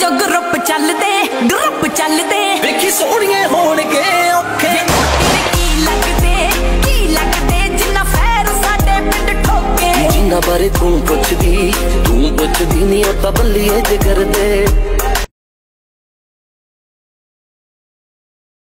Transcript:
ਜੋ ਗਰੁੱਪ ਚੱਲਦੇ ਗਰੁੱਪ ਚੱਲਦੇ। ਵੇਖੀ ਸੋਹਣੀਏ ਹੋਣਗੇ ਔਖੇ। ਕੀ ਲੱਗਦੇ ਬਾਰੇ ਤੂੰ ਪੁੱਛਦੀ ਤੂੰ ਪੁੱਛਦੀ ਨਹੀਂ ਆਪਾਂ ਤਾਂ ਬੱਲੀਏ ਜਿਗਰ ਦੇ